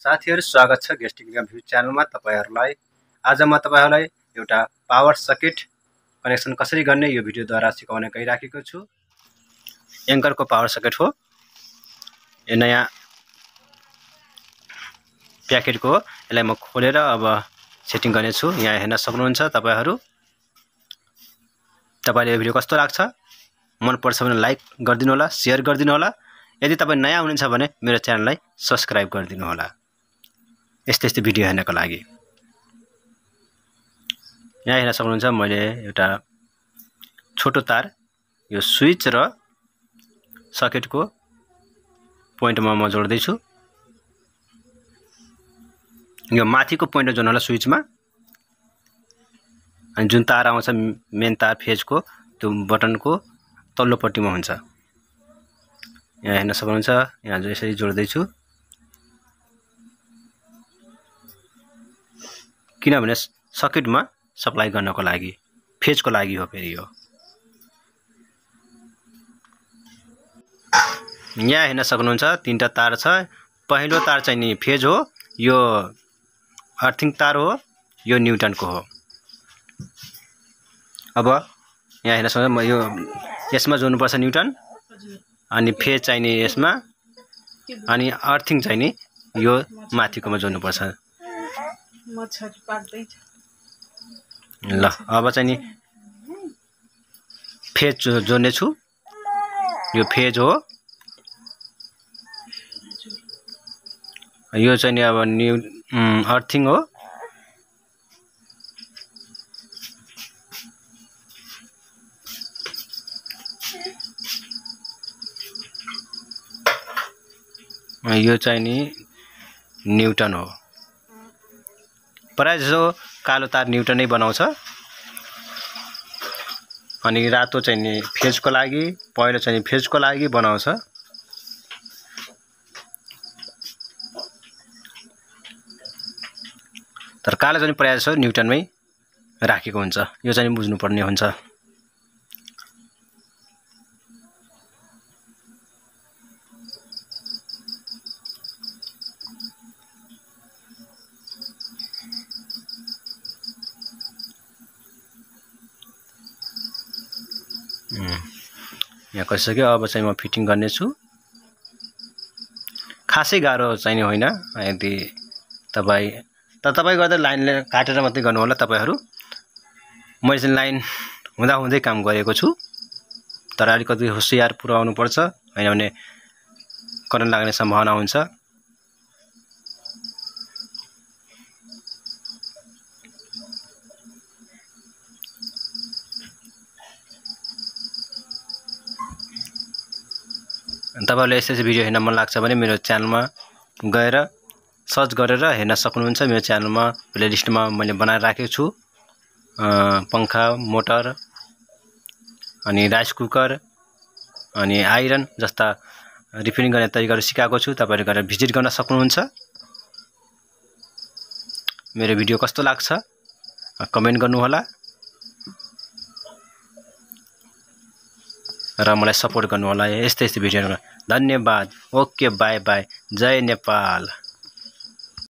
साथीहरू स्वागत छ गेस्टिक भ्यू च्यानलमा। तपाईँहरूलाई आज म तपाईँहरूलाई एउटा पावर सकेट कनेक्सन कसरी गर्ने यो भिडियोद्वारा सिकाउने गइराखेको छु। एङ्करको पावर सकेट हो। यो नयाँ प्याकेटको हो। यसलाई म खोलेर अब सेटिङ गर्नेछु। यहाँ हेर्न सक्नुहुन्छ तपाईँहरू। तपाईँले यो भिडियो कस्तो लाग्छ? मनपर्छ भने लाइक गरिदिनु होला सेयर गरिदिनु होला यदि तपाईँ नयाँ हुनुहुन्छ भने मेरो च्यानललाई सब्सक्राइब गरिदिनु होला यस्तै यस्तै भिडियो हेर्नको लागि। यहाँ हेर्न सक्नुहुन्छ मैले एउटा छोटो तार यो स्विच र सकेटको पोइन्टमा म जोड्दैछु। यो माथिको पोइन्ट जोड्नु होला स्विचमा। अनि जुन तार आउँछ मेन तार फेजको त्यो बटनको तल्लोपट्टिमा हुन्छ। यहाँ हेर्न सक्नुहुन्छ यहाँ यसरी जोड्दैछु। किनभने सकेटमा सप्लाई गर्नको लागि फेजको लागि हो फेरि यो। यहाँ हेर्न सक्नुहुन्छ तिनवटा तार छ। पहिलो तार चाहिँ नि फेज हो यो अर्थिङ तार हो यो न्युटनको हो। अब यहाँ हेर्न सक्नुहुन्छ म यो यसमा जोड्नुपर्छ न्युटन अनि फेज चाहिने यसमा अनि अर्थिङ चाहिँ नि यो माथिकोमा जोड्नुपर्छ ल अब चाहिँ नि फेज जोड्ने छु यो फेज हो। यो चाहिँ नि अब न्यु अर्थिङ हो। यो चाहिँ नि न्युटन हो। प्रायः जसो कालो तार न्युटनै बनाउँछ। अनि रातो चाहिँ नि फेजको लागि पहेँलो चाहिँ फेजको लागि बनाउँछ। तर कालो चाहिँ प्रायः जसो न्युटनमै राखेको हुन्छ। यो चाहिँ बुझ्नुपर्ने हुन्छ। यहाँ कसिसक्यो अब चाहिँ म फिटिङ गर्नेछु। खासै गाह्रो चाहिने होइन। यदि तपाईँ तर तपाईँ गर्दा लाइनले काटेर मात्रै गर्नु होला तपाईँहरू। मैले चाहिँ लाइन हुँदाहुँदै काम गरेको छु। तर अलिकति होसियार पुऱ्याउनुपर्छ। होइन भने करेन्ट लाग्ने सम्भावना हुन्छ। तपाईँहरूलाई यस्तो यस्तो भिडियो हेर्न मन लाग्छ भने मेरो च्यानलमा गएर सर्च गरेर हेर्न सक्नुहुन्छ। मेरो च्यानलमा प्लेलिस्टमा मैले बनाएर राखेको छु। पङ्खा मोटर अनि राइस कुकर अनि आइरन जस्ता रिपेयरिङ गर्ने तरिकाहरू सिकाएको छु। तपाईँहरू गएर भिजिट गर्न सक्नुहुन्छ। मेरो भिडियो कस्तो लाग्छ? कमेन्ट गर्नुहोला। र मलाई सपोर्ट गर्नुहोला यस्तै यस्तै भिडियोहरूमा। धन्यवाद। Okay bye bye. जय नेपाल।